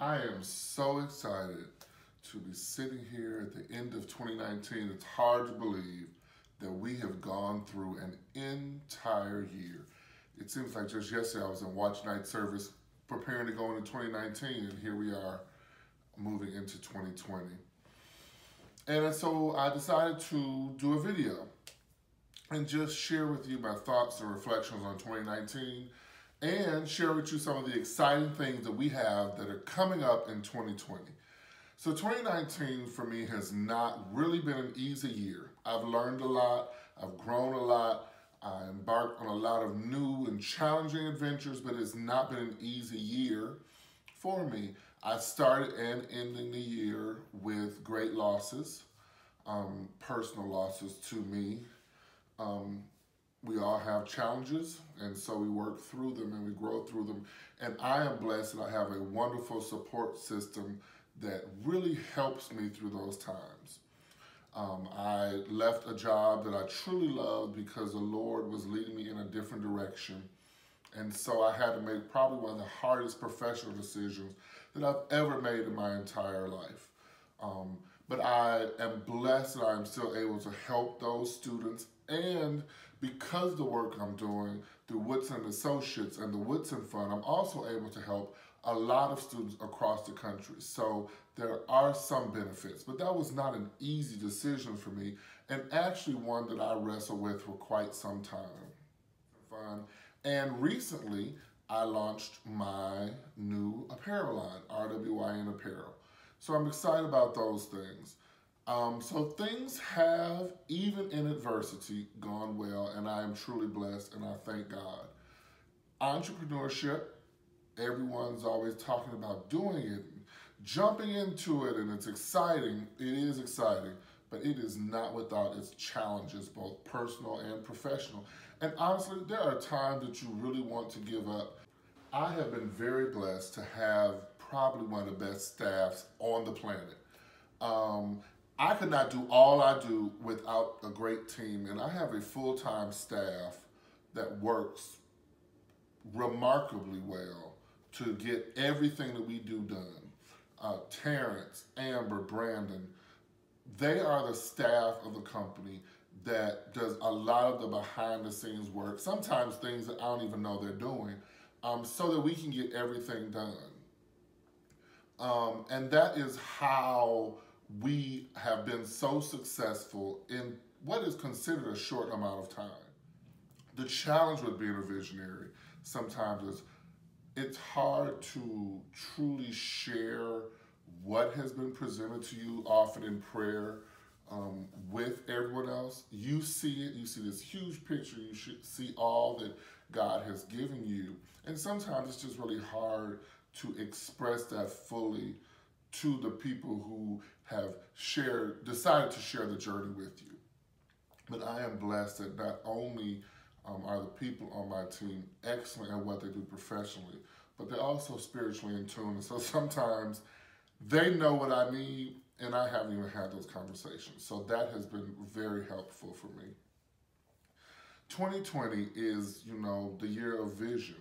I am so excited to be sitting here at the end of 2019. It's hard to believe that we have gone through an entire year. It seems like just yesterday I was in watch night service preparing to go into 2019 and here we are moving into 2020. And so I decided to do a video and just share with you my thoughts and reflections on 2019 and share with you some of the exciting things that we have that are coming up in 2020. So 2019 for me has not really been an easy year. I've learned a lot, I've grown a lot, I embarked on a lot of new and challenging adventures, but it's not been an easy year for me. I started and ending the year with great losses, um, personal losses to me. Um, we all have challenges, and so we work through them and we grow through them. And I am blessed that I have a wonderful support system that really helps me through those times. Um, I left a job that I truly loved because the Lord was leading me in a different direction. And so I had to make probably one of the hardest professional decisions that I've ever made in my entire life. Um, but I am blessed that I am still able to help those students and because the work I'm doing through Woodson Associates and the Woodson Fund, I'm also able to help a lot of students across the country. So there are some benefits, but that was not an easy decision for me and actually one that I wrestled with for quite some time. And recently, I launched my new apparel line, RWYN Apparel. So I'm excited about those things. Um, so things have, even in adversity, gone well, and I am truly blessed, and I thank God. Entrepreneurship, everyone's always talking about doing it, jumping into it, and it's exciting. It is exciting, but it is not without its challenges, both personal and professional. And honestly, there are times that you really want to give up. I have been very blessed to have probably one of the best staffs on the planet. Um, I could not do all I do without a great team, and I have a full-time staff that works remarkably well to get everything that we do done. Uh, Terrence, Amber, Brandon, they are the staff of the company that does a lot of the behind the scenes work, sometimes things that I don't even know they're doing, um, so that we can get everything done. Um, and that is how we have been so successful in what is considered a short amount of time. The challenge with being a visionary sometimes is it's hard to truly share what has been presented to you, often in prayer, um, with everyone else. You see it, you see this huge picture, you should see all that God has given you. And sometimes it's just really hard to express that fully to the people who have shared, decided to share the journey with you. But I am blessed that not only um, are the people on my team excellent at what they do professionally, but they're also spiritually in tune. And so sometimes they know what I need and I haven't even had those conversations. So that has been very helpful for me. 2020 is, you know, the year of vision.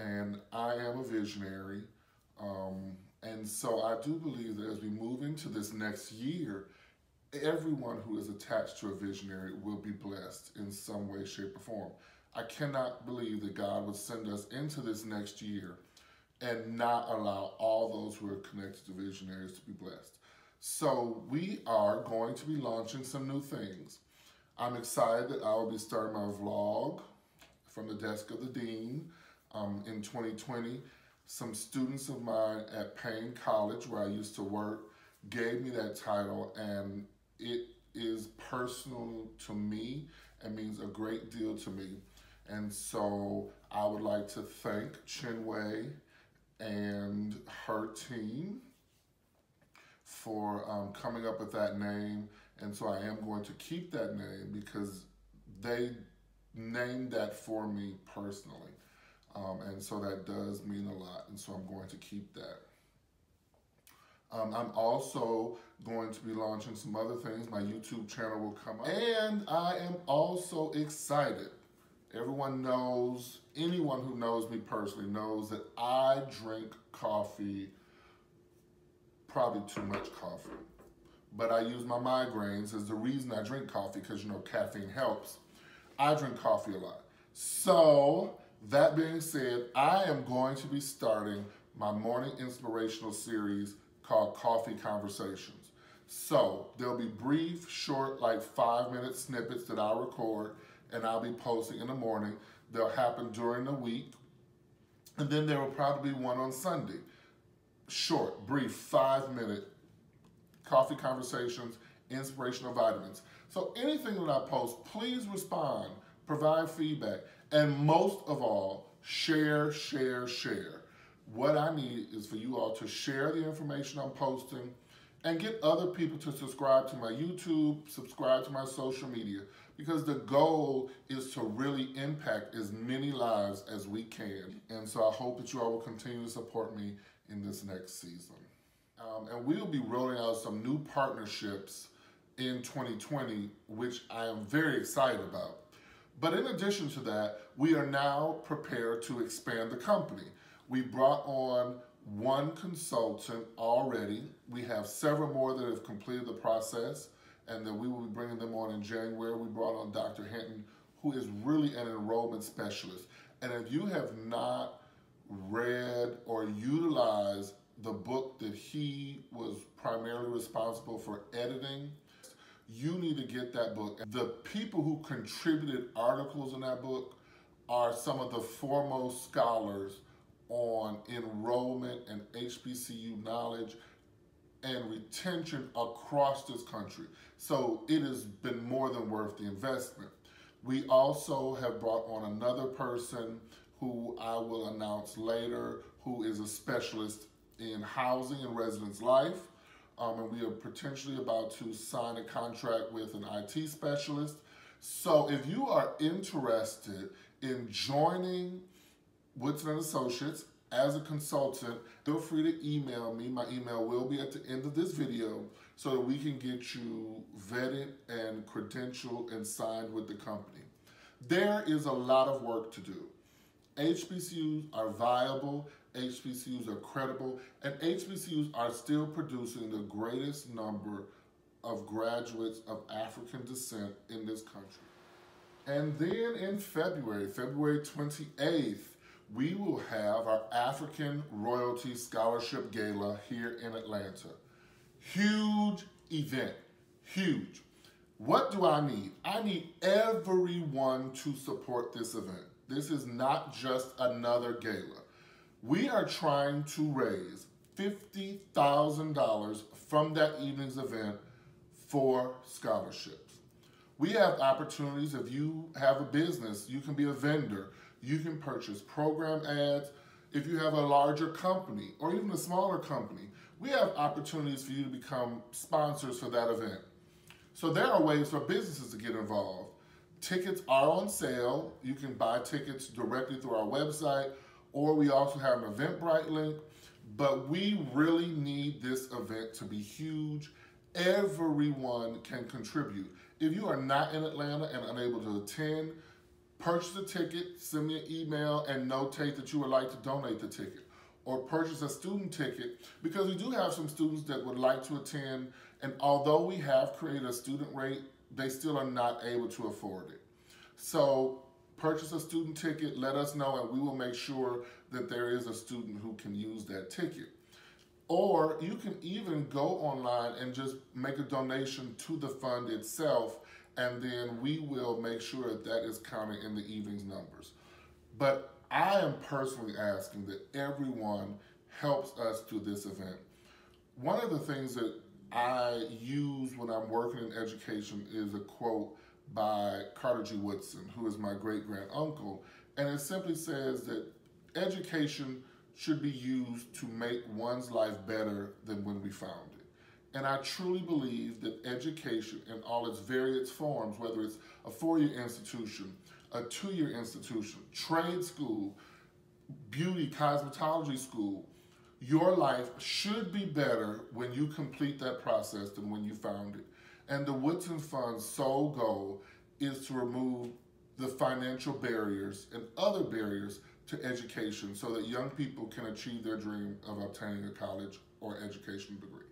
And I am a visionary. Um, and so I do believe that as we move into this next year, everyone who is attached to a visionary will be blessed in some way, shape, or form. I cannot believe that God would send us into this next year and not allow all those who are connected to visionaries to be blessed. So we are going to be launching some new things. I'm excited that I will be starting my vlog from the desk of the dean um, in 2020 some students of mine at Paine College, where I used to work, gave me that title, and it is personal to me and means a great deal to me. And so I would like to thank Chinwe and her team for um, coming up with that name. And so I am going to keep that name because they named that for me personally. Um, and so that does mean a lot. And so I'm going to keep that. Um, I'm also going to be launching some other things. My YouTube channel will come up. And I am also excited. Everyone knows, anyone who knows me personally knows that I drink coffee probably too much coffee. But I use my migraines as the reason I drink coffee because, you know, caffeine helps. I drink coffee a lot. So, that being said, I am going to be starting my morning inspirational series called Coffee Conversations. So, there'll be brief, short, like five minute snippets that I'll record and I'll be posting in the morning. They'll happen during the week. And then there will probably be one on Sunday short, brief, five minute coffee conversations, inspirational vitamins. So anything that I post, please respond, provide feedback, and most of all, share, share, share. What I need is for you all to share the information I'm posting and get other people to subscribe to my YouTube, subscribe to my social media, because the goal is to really impact as many lives as we can. And so I hope that you all will continue to support me in this next season. Um, and we'll be rolling out some new partnerships in 2020, which I am very excited about. But in addition to that, we are now prepared to expand the company. We brought on one consultant already. We have several more that have completed the process and then we will be bringing them on in January. We brought on Dr. Hinton, who is really an enrollment specialist. And if you have not read or utilized the book that he was primarily responsible for editing, you need to get that book. The people who contributed articles in that book are some of the foremost scholars on enrollment and HBCU knowledge and retention across this country. So it has been more than worth the investment. We also have brought on another person who I will announce later, who is a specialist in housing and residence life. Um, and we are potentially about to sign a contract with an IT specialist. So if you are interested in joining Woodson and Associates as a consultant, feel free to email me. My email will be at the end of this video so that we can get you vetted and credentialed and signed with the company. There is a lot of work to do. HBCUs are viable, HBCUs are credible, and HBCUs are still producing the greatest number of graduates of African descent in this country. And then in February, February 28th, we will have our African Royalty Scholarship Gala here in Atlanta. Huge event, huge. What do I need? I need everyone to support this event. This is not just another gala. We are trying to raise $50,000 from that evening's event for scholarships. We have opportunities if you have a business, you can be a vendor, you can purchase program ads. If you have a larger company or even a smaller company, we have opportunities for you to become sponsors for that event. So there are ways for businesses to get involved. Tickets are on sale. You can buy tickets directly through our website, or we also have an Eventbrite link. But we really need this event to be huge. Everyone can contribute. If you are not in Atlanta and unable to attend, purchase a ticket, send me an email, and notate that you would like to donate the ticket. Or purchase a student ticket because we do have some students that would like to attend, and although we have created a student rate, they still are not able to afford it. So purchase a student ticket, let us know, and we will make sure that there is a student who can use that ticket. Or you can even go online and just make a donation to the fund itself and then we will make sure that that is counted in the evening's numbers. But I am personally asking that everyone helps us do this event. One of the things that I use when I'm working in education is a quote by Carter G. Woodson, who is my great grand uncle, and it simply says that education should be used to make one's life better than when we found it. And I truly believe that education in all its various forms, whether it's a four-year institution, a two-year institution, trade school, beauty, cosmetology school, your life should be better when you complete that process than when you found it. And the Woodson Fund's sole goal is to remove the financial barriers and other barriers to education so that young people can achieve their dream of obtaining a college or educational degree.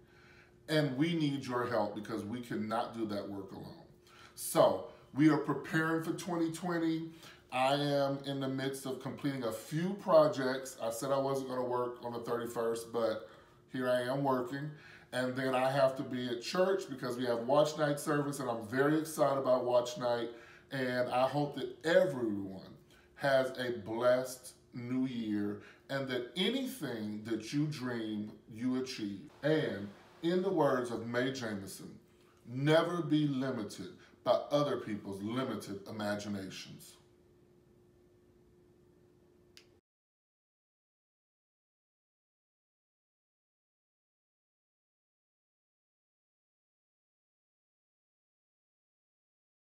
And we need your help because we cannot do that work alone. So we are preparing for 2020. I am in the midst of completing a few projects. I said I wasn't going to work on the 31st, but here I am working. And then I have to be at church because we have watch night service, and I'm very excited about watch night. And I hope that everyone has a blessed new year and that anything that you dream, you achieve. And in the words of Mae Jemison, never be limited by other people's limited imaginations.